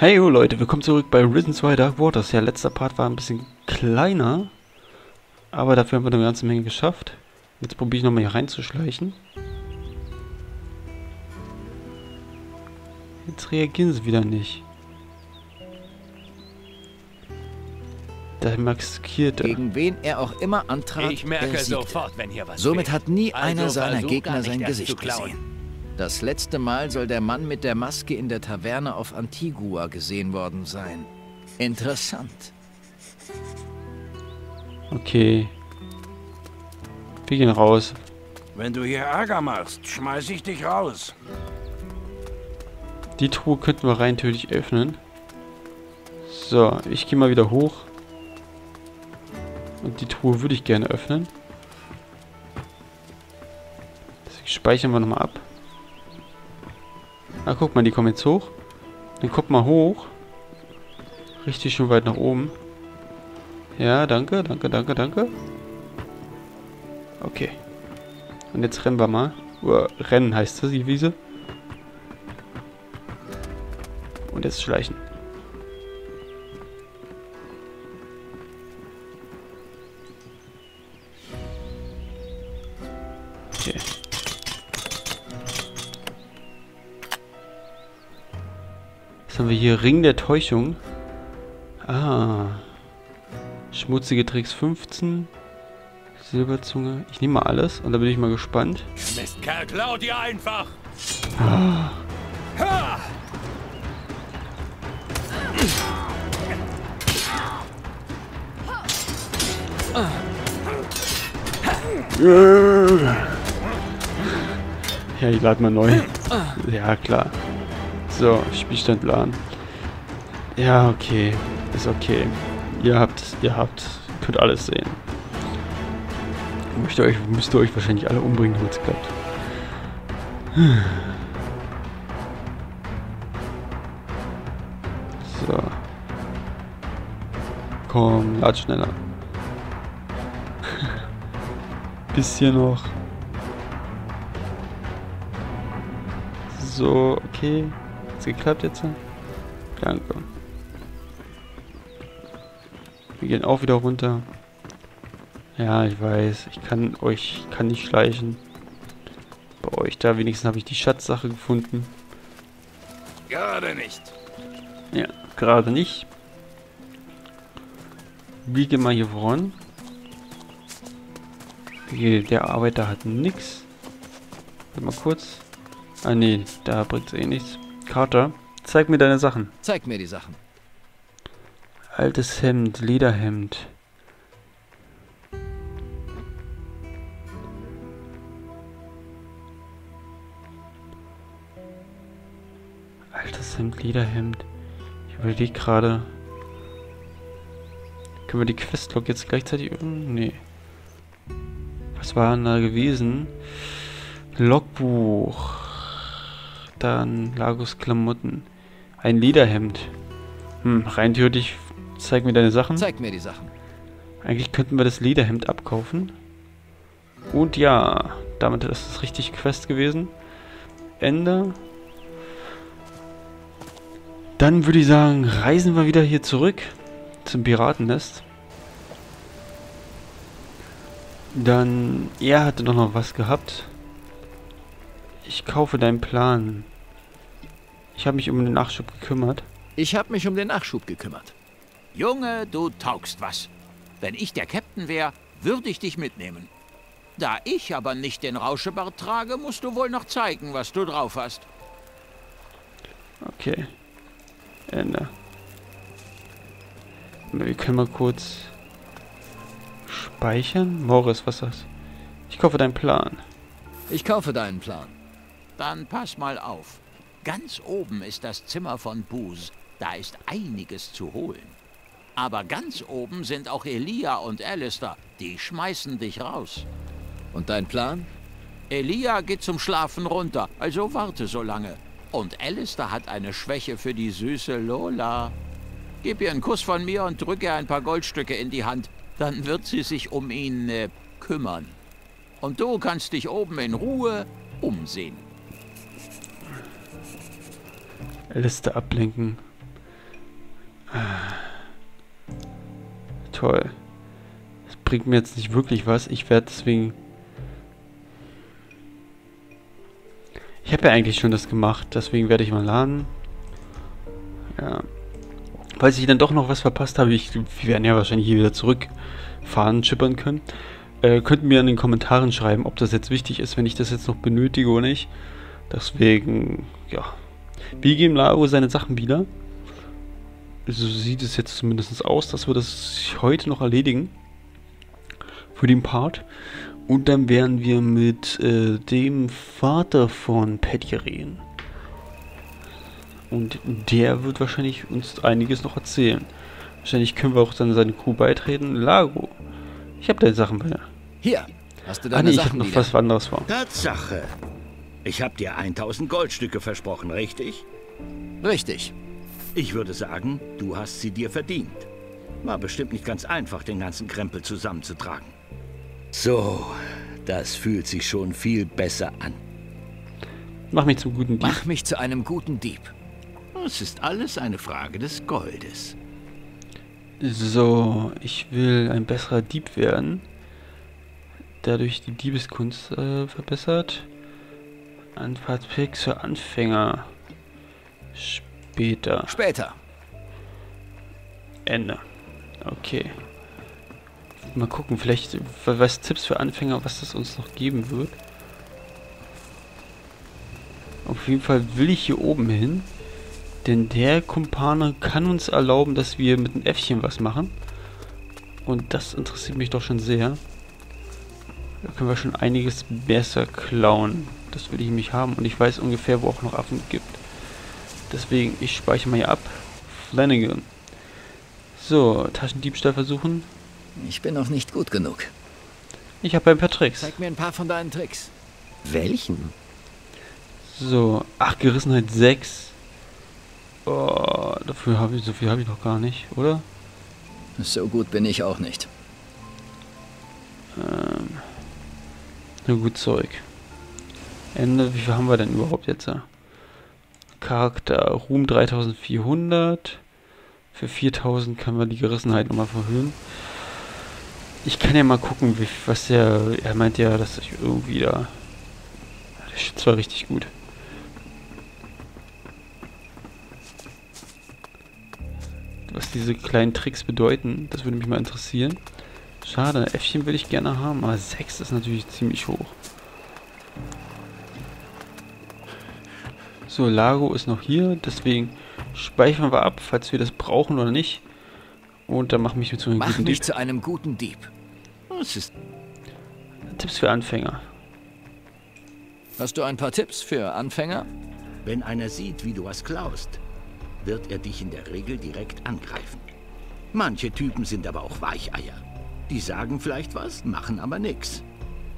Hey Leute, willkommen zurück bei Risen 2 Dark Waters. Ja, letzter Part war ein bisschen kleiner, aber dafür haben wir eine ganze Menge geschafft. Jetzt probiere ich nochmal hier reinzuschleichen. Jetzt reagieren sie wieder nicht. Der maskierte. Gegen wen er auch immer antrat, Ich merke er sofort, wenn hier was Somit fehlt. hat nie Also einer seiner versuch Gegner nicht sein erst Gesicht klauen. gesehen. Das letzte Mal soll der Mann mit der Maske in der Taverne auf Antigua gesehen worden sein. Interessant. Okay. Wir gehen raus. Wenn du hier Ärger machst, schmeiß ich dich raus. Die Truhe könnten wir rein theoretisch öffnen. So, ich gehe mal wieder hoch. Und die Truhe würde ich gerne öffnen. Deswegen speichern wir nochmal ab. Ah, guck mal, die kommen jetzt hoch. Dann kommt mal hoch. Richtig schön weit nach oben. Ja, danke, danke, danke, danke. Okay. Und jetzt rennen wir mal. Oder rennen heißt das, die Wiese. Und jetzt schleichen. Okay. Was haben wir hier? Ring der Täuschung. Ah. Schmutzige Tricks 15. Silberzunge. Ich nehme mal alles und da bin ich mal gespannt. Mistkerl, klaut ihr einfach! Ja, ich lade mal neu. Ja, klar. So, Spielstand laden. Ja, okay. Ist okay. Ihr habt, ihr habt, könnt alles sehen. Möchte euch, müsst ihr euch wahrscheinlich alle umbringen, damit es klappt. So. Komm, lad schneller. Bisschen noch. So, okay. Hat's geklappt jetzt? Danke. Wir gehen auch wieder runter. Ja, ich weiß. Ich kann euch, kann nicht schleichen. Bei euch da wenigstens habe ich die Schatzsache gefunden. Gerade nicht. Ja, gerade nicht. Wir gehen mal hier voran. Okay, der Arbeiter hat nix. Mal kurz. Ah nee, da bringt's eh nichts. Carter, zeig mir deine Sachen. Zeig mir die Sachen. Altes Hemd, Lederhemd. Altes Hemd, Lederhemd. Ich überlege gerade. Können wir die Questlog jetzt gleichzeitig üben? Nee. Was war denn da gewesen? Logbuch. Dann Lagos Klamotten. Ein Lederhemd. Hm, rein theoretisch zeig mir deine Sachen. Zeig mir die Sachen. Eigentlich könnten wir das Lederhemd abkaufen. Und ja, damit ist es richtig Quest gewesen. Ende. Dann würde ich sagen, reisen wir wieder hier zurück zum Piratennest. Dann, er hatte doch noch was gehabt. Ich kaufe deinen Plan. Ich habe mich um den Nachschub gekümmert. Ich habe mich um den Nachschub gekümmert. Junge, du taugst was. Wenn ich der Captain wäre, würde ich dich mitnehmen. Da ich aber nicht den Rauschebart trage, musst du wohl noch zeigen, was du drauf hast. Okay. Ende. Wir können mal kurz speichern. Morris, was ist das? Ich kaufe deinen Plan. Ich kaufe deinen Plan. Dann pass mal auf. Ganz oben ist das Zimmer von Booz. Da ist einiges zu holen. Aber ganz oben sind auch Elia und Alistair. Die schmeißen dich raus. Und dein Plan? Elia geht zum Schlafen runter, also warte so lange. Und Alistair hat eine Schwäche für die süße Lola. Gib ihr einen Kuss von mir und drück ihr ein paar Goldstücke in die Hand. Dann wird sie sich um ihn äh, kümmern. Und du kannst dich oben in Ruhe umsehen. Liste ablenken. Toll. Das bringt mir jetzt nicht wirklich was. Ich werde deswegen... Ich habe ja eigentlich schon das gemacht. Deswegen werde ich mal laden. Ja. Falls ich dann doch noch was verpasst habe, ich, wir werden ja wahrscheinlich hier wieder zurückfahren, chippern können. Äh, könnt mir in den Kommentaren schreiben, ob das jetzt wichtig ist, wenn ich das jetzt noch benötige oder nicht. Deswegen, ja. Wir geben Laro seine Sachen wieder. So sieht es jetzt zumindest aus, dass wir das heute noch erledigen. Für den Part. Und dann werden wir mit äh, dem Vater von Patty reden. Und der wird wahrscheinlich uns einiges noch erzählen. Wahrscheinlich können wir auch dann seine Crew beitreten. Lago, ich habe deine Sachen bei dir. Hier, hast du Ah deine nee, ich habe Sachen noch wieder. was anderes vor. Tatsache. Ich habe dir 1000 Goldstücke versprochen, richtig? Richtig. Ich würde sagen, du hast sie dir verdient. War bestimmt nicht ganz einfach, den ganzen Krempel zusammenzutragen. So, das fühlt sich schon viel besser an. Mach mich zum guten Dieb. Mach mich zu einem guten Dieb. Es ist alles eine Frage des Goldes. So, ich will ein besserer Dieb werden. Dadurch die Diebeskunst äh, verbessert. Anfahrtspicks für Anfänger. Später. Später. Ende. Okay. Mal gucken, vielleicht was Tipps für Anfänger, was das uns noch geben wird. Auf jeden Fall will ich hier oben hin. Denn der Kumpane kann uns erlauben, dass wir mit einem Äffchen was machen. Und das interessiert mich doch schon sehr. Da können wir schon einiges besser klauen. Das will ich nämlich haben. Und ich weiß ungefähr, wo auch noch Affen gibt. Deswegen, ich speichere mal hier ab. Flanagan. So, Taschendiebstahl versuchen. Ich bin noch nicht gut genug. Ich habe ein paar Tricks. Zeig mir ein paar von deinen Tricks. Welchen? So, ach, Gerissenheit 6. Oh, dafür habe ich, so viel habe ich noch gar nicht, oder? So gut bin ich auch nicht. Ähm, na gut Zeug. Ende, wie viel haben wir denn überhaupt jetzt? Charakter, Ruhm 3400. Für 4000 können wir die Gerissenheit nochmal verhöhen. Ich kann ja mal gucken, wie, was der, er meint ja, dass ich irgendwie da, der Schütz war richtig gut. Was diese kleinen Tricks bedeuten, das würde mich mal interessieren. Schade, Äffchen würde ich gerne haben, aber 6 ist natürlich ziemlich hoch. So, Lago ist noch hier, deswegen speichern wir ab, falls wir das brauchen oder nicht. Und dann machen wir mich zu einem Mach guten mich Dieb. zu einem guten Dieb. Es ist Tipps für Anfänger. Hast du ein paar Tipps für Anfänger? Wenn einer sieht, wie du was klaust, wird er dich in der Regel direkt angreifen. Manche Typen sind aber auch Weicheier. Die sagen vielleicht was, machen aber nix.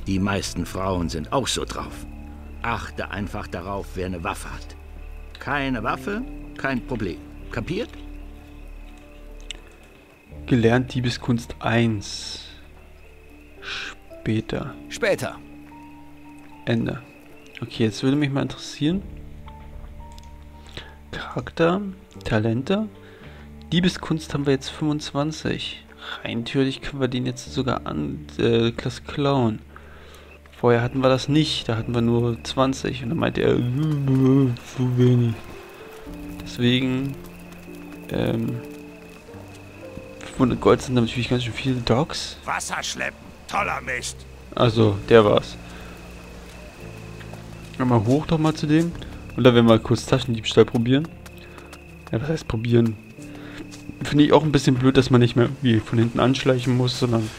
Die meisten Frauen sind auch so drauf. Achte einfach darauf, wer eine Waffe hat. Keine Waffe, kein Problem. Kapiert? Gelernt Diebeskunst 1. Später. Später. Ende. Okay, jetzt würde mich mal interessieren. Charakter, Talente. Diebeskunst haben wir jetzt 25. Rein theoretisch können wir den jetzt sogar an äh, Klasse klauen. Vorher hatten wir das nicht, da hatten wir nur 20 und dann meinte er, "Äh, zu wenig. Deswegen, ähm, 500 Gold sind natürlich ganz schön viele Dogs. Wasser schleppen. Toller Mist. Also, der war's. Mal hoch doch mal zu dem. Und dann werden wir mal kurz Taschendiebstahl probieren. Ja, was heißt probieren? Finde ich auch ein bisschen blöd, dass man nicht mehr wie von hinten anschleichen muss, sondern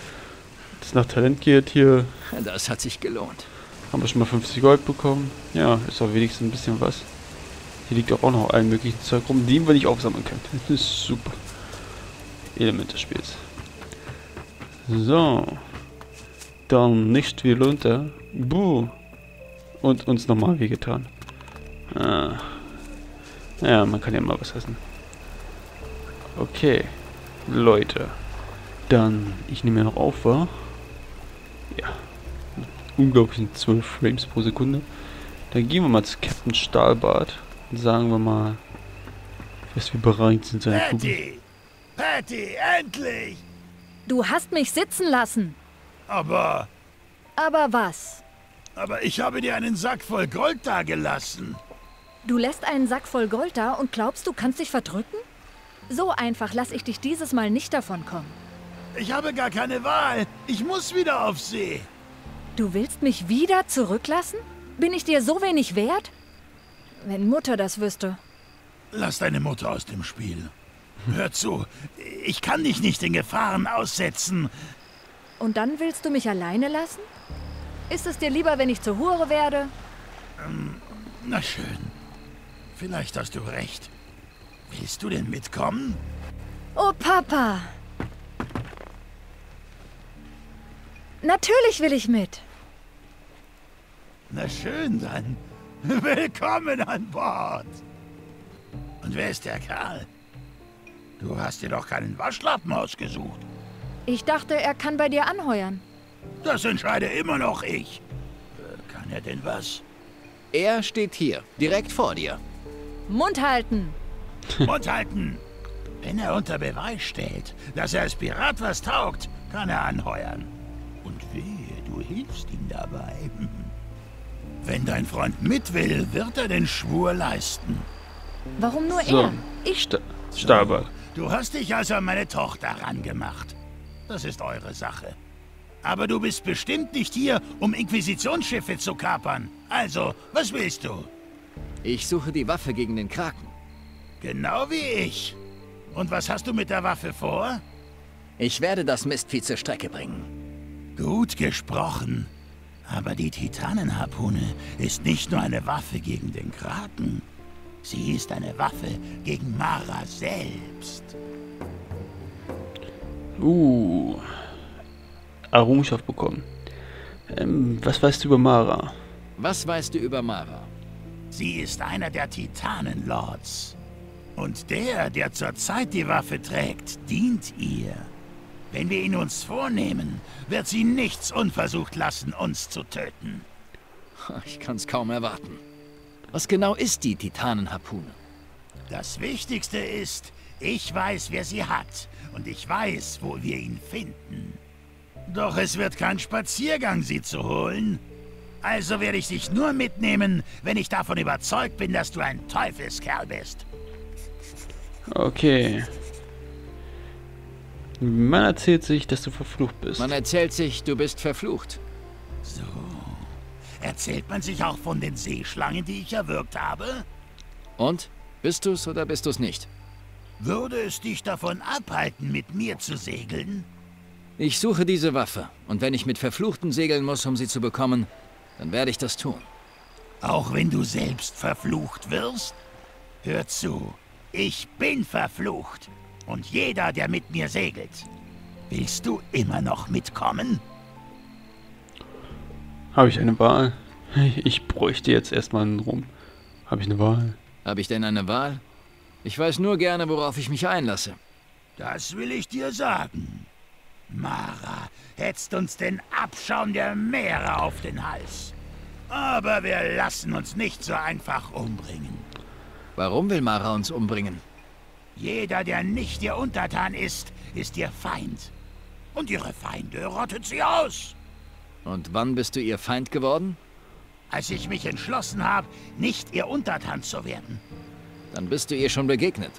es nach Talent geht. Hier Das hat sich gelohnt. haben wir schon mal 50 Gold bekommen. Ja, ist auch wenigstens ein bisschen was. Hier liegt auch noch allen möglichen Zeug rum, den wir nicht aufsammeln können. Das ist super. Element des Spiels. So. Dann nicht wie runter. Buh. Und uns nochmal wehgetan. Ah. Ja, man kann ja mal was essen. Okay. Leute. Dann, ich nehme ja noch auf, wa? Ja. Unglaublichen 12 Frames pro Sekunde. Dann gehen wir mal zu Captain Stahlbart. Und sagen wir mal Dass wir bereit sind, seine Kugel. Patty! Patty, endlich! Du hast mich sitzen lassen. Aber, Aber was? aber ich habe dir einen Sack voll Gold dagelassen. Du lässt einen Sack voll Gold da und glaubst, du kannst dich verdrücken? So einfach lass ich dich dieses Mal nicht davon kommen. Ich habe gar keine Wahl. Ich muss wieder auf See. Du willst mich wieder zurücklassen? Bin ich dir so wenig wert? Wenn Mutter das wüsste. Lass deine Mutter aus dem Spiel. Hör zu, ich kann dich nicht in Gefahren aussetzen. Und dann willst du mich alleine lassen? Ist es dir lieber, wenn ich zur Hure werde? Na schön. Vielleicht hast du recht. Willst du denn mitkommen? Oh, Papa! Natürlich will ich mit. Na schön dann. Willkommen an Bord. Und wer ist der Kerl? Du hast dir doch keinen Waschlappen ausgesucht. Ich dachte, er kann bei dir anheuern. Das entscheide immer noch ich. Äh, Kann er denn was? Er steht hier, direkt vor dir. Mund halten! Mund halten! Wenn er unter Beweis stellt, dass er als Pirat was taugt, kann er anheuern. Du hilfst ihm dabei. Wenn dein Freund mit will, wird er den Schwur leisten. Warum nur So. er? Ich Sta Starbuck. Du hast dich also an meine Tochter rangemacht. Das ist eure Sache. Aber du bist bestimmt nicht hier, um Inquisitionsschiffe zu kapern. Also, was willst du? Ich suche die Waffe gegen den Kraken. Genau wie ich. Und was hast du mit der Waffe vor? Ich werde das Mistvieh zur Strecke bringen. Gut gesprochen. Aber die Titanenharpune ist nicht nur eine Waffe gegen den Kraken. Sie ist eine Waffe gegen Mara selbst. Uh. Errungenschaft bekommen. Ähm, was weißt du über Mara? Was weißt du über Mara? Sie ist einer der Titanenlords. Und der, der zurzeit die Waffe trägt, dient ihr. Wenn wir ihn uns vornehmen, wird sie nichts unversucht lassen, uns zu töten. Ich kann's kaum erwarten. Was genau ist die Titanenharpune? Das Wichtigste ist, ich weiß, wer sie hat. Und ich weiß, wo wir ihn finden. Doch es wird kein Spaziergang, sie zu holen. Also werde ich dich nur mitnehmen, wenn ich davon überzeugt bin, dass du ein Teufelskerl bist. Okay. Man erzählt sich, dass du verflucht bist. Man erzählt sich, du bist verflucht. So. Erzählt man sich auch von den Seeschlangen, die ich erwürgt habe? Und? Bist du's oder bist du's nicht? Würde es dich davon abhalten, mit mir zu segeln? Ich suche diese Waffe. Und wenn ich mit Verfluchten segeln muss, um sie zu bekommen, dann werde ich das tun. Auch wenn du selbst verflucht wirst? Hör zu, ich bin verflucht. Und jeder, der mit mir segelt. Willst du immer noch mitkommen? Habe ich eine Wahl? Ich bräuchte jetzt erstmal einen Rum. Habe ich eine Wahl? Habe ich denn eine Wahl? Ich weiß nur gerne, worauf ich mich einlasse. Das will ich dir sagen. Mara hetzt uns den Abschaum der Meere auf den Hals. Aber wir lassen uns nicht so einfach umbringen. Warum will Mara uns umbringen? Jeder, der nicht ihr Untertan ist, ist ihr Feind. Und ihre Feinde rottet sie aus. Und wann bist du ihr Feind geworden? Als ich mich entschlossen habe, nicht ihr Untertan zu werden. Dann bist du ihr schon begegnet.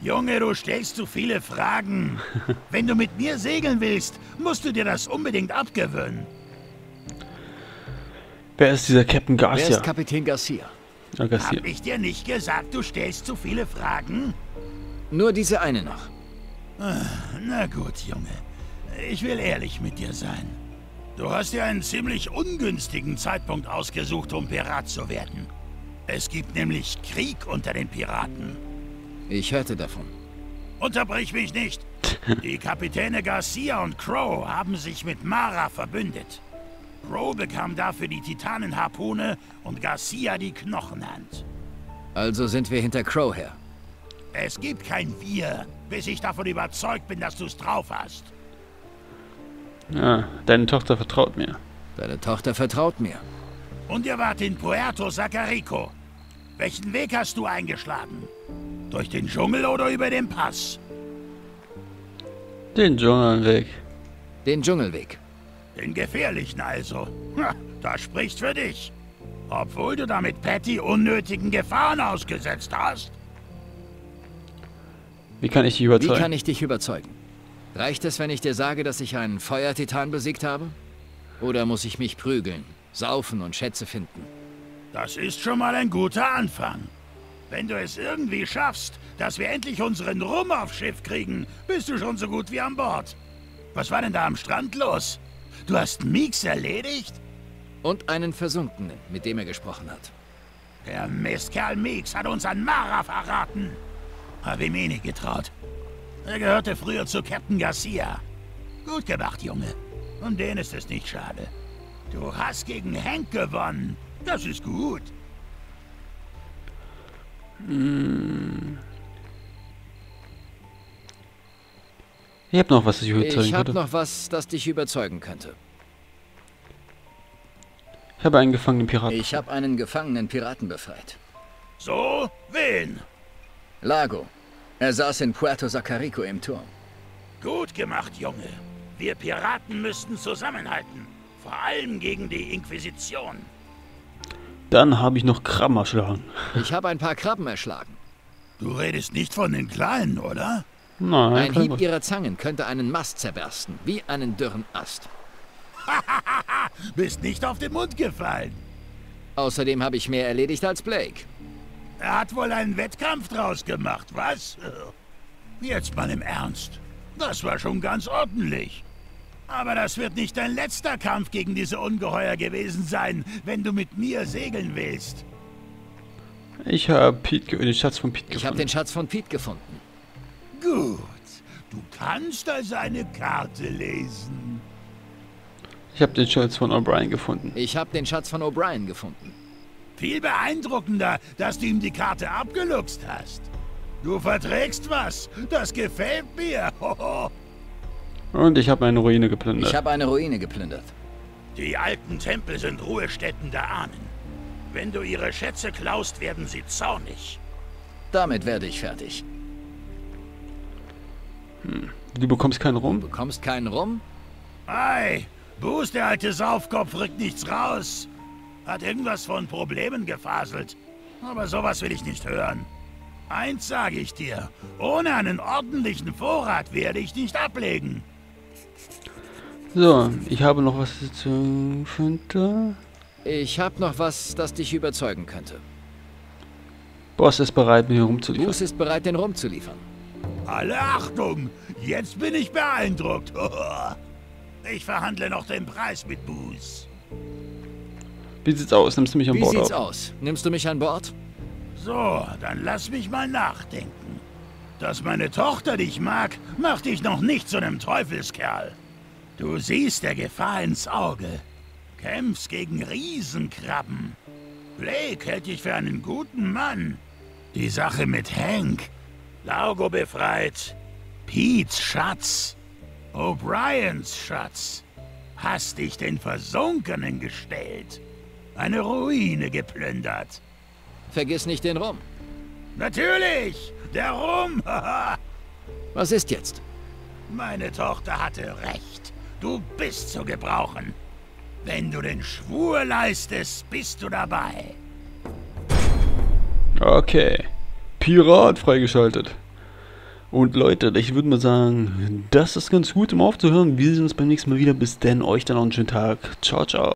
Junge, du stellst zu viele Fragen. Wenn du mit mir segeln willst, musst du dir das unbedingt abgewöhnen. Wer ist dieser Captain Wer Garcia? ist Kapitän Garcia? Ja, Garcia. Hab ich dir nicht gesagt, du stellst zu viele Fragen? Nur diese eine noch. Na gut, Junge. Ich will ehrlich mit dir sein. Du hast dir einen ziemlich ungünstigen Zeitpunkt ausgesucht, um Pirat zu werden. Es gibt nämlich Krieg unter den Piraten. Ich hörte davon. Unterbrich mich nicht. Die Kapitäne Garcia und Crow haben sich mit Mara verbündet. Crow bekam dafür die Titanenharpune und Garcia die Knochenhand. Also sind wir hinter Crow her. Es gibt kein Wir, bis ich davon überzeugt bin, dass du es drauf hast. Ja, deine Tochter vertraut mir. Deine Tochter vertraut mir. Und ihr wart in Puerto Sacarico. Welchen Weg hast du eingeschlagen? Durch den Dschungel oder über den Pass? Den Dschungelweg. Den Dschungelweg. Den gefährlichen also. Ha, das spricht für dich. Obwohl du damit Patty unnötigen Gefahren ausgesetzt hast. Wie kann ich dich Wie überzeugen? kann ich dich überzeugen? Reicht es, wenn ich dir sage, dass ich einen Feuertitan besiegt habe? Oder muss ich mich prügeln, saufen und Schätze finden? Das ist schon mal ein guter Anfang. Wenn du es irgendwie schaffst, dass wir endlich unseren Rum aufs Schiff kriegen, bist du schon so gut wie an Bord. Was war denn da am Strand los? Du hast Meeks erledigt? Und einen Versunkenen, mit dem er gesprochen hat. Der Mistkerl Meeks hat uns an Mara verraten. Hab ihm eh nicht getraut. Er gehörte früher zu Captain Garcia. Gut gemacht, Junge. Und den ist es nicht schade. Du hast gegen Hank gewonnen. Das ist gut. Ich hab noch was, das ich überzeugen Ich habe könnte. noch was, das dich überzeugen könnte. Ich habe einen gefangenen Piraten. Ich habe einen gefangenen Piraten befreit. So, wen? Lago. Er saß in Puerto Sacarico im Turm. Gut gemacht, Junge. Wir Piraten müssten zusammenhalten. Vor allem gegen die Inquisition. Dann habe ich noch Krabben erschlagen. Ich habe ein paar Krabben erschlagen. Du redest nicht von den Kleinen, oder? Nein, Ein Hieb ihrer Zangen könnte einen Mast zerbersten, wie einen dürren Ast. Bist nicht auf den Mund gefallen. Außerdem habe ich mehr erledigt als Blake. Er hat wohl einen Wettkampf draus gemacht, was? Jetzt mal im Ernst. Das war schon ganz ordentlich. Aber das wird nicht dein letzter Kampf gegen diese Ungeheuer gewesen sein, wenn du mit mir segeln willst. Ich habe den Schatz von Pete Ich habe gefunden. den Schatz von Pete gefunden. Gut. Du kannst also eine Karte lesen. Ich habe den Schatz von O'Brien gefunden. Ich habe den Schatz von O'Brien gefunden. Viel beeindruckender, dass du ihm die Karte abgeluchst hast. Du verträgst was. Das gefällt mir. Hoho. Und ich habe eine Ruine geplündert. Ich habe eine Ruine geplündert. Die alten Tempel sind Ruhestätten der Ahnen. Wenn du ihre Schätze klaust, werden sie zornig. Damit werde ich fertig. du bekommst keinen Rum? Du bekommst keinen Rum? Ei, Buß, der alte Saufkopf, rückt nichts raus. Hat irgendwas von Problemen gefaselt. Aber sowas will ich nicht hören. Eins sage ich dir, ohne einen ordentlichen Vorrat werde ich nicht ablegen. So, ich habe noch was zu finden. Ich habe noch was, das dich überzeugen könnte. Boss ist bereit, mir rumzuliefern. Buß ist bereit, den Rum zu liefern. Alle Achtung, jetzt bin ich beeindruckt. Ich verhandle noch den Preis mit Buß. Wie sieht's aus? Nimmst du mich an Wie Bord sieht's auf? aus? Nimmst du mich an Bord? So, dann lass mich mal nachdenken. Dass meine Tochter dich mag, macht dich noch nicht zu einem Teufelskerl. Du siehst der Gefahr ins Auge. Kämpfst gegen Riesenkrabben. Blake hält dich für einen guten Mann. Die Sache mit Hank. Largo befreit. Pete's Schatz. O'Briens Schatz. Hast dich den Versunkenen gestellt. Eine Ruine geplündert. Vergiss nicht den Rum. Natürlich! Der Rum! Was ist jetzt? Meine Tochter hatte recht. Du bist zu gebrauchen. Wenn du den Schwur leistest, bist du dabei. Okay. Pirat freigeschaltet. Und Leute, ich würde mal sagen, das ist ganz gut, um aufzuhören. Wir sehen uns beim nächsten Mal wieder. Bis dann, euch dann noch einen schönen Tag. Ciao, ciao.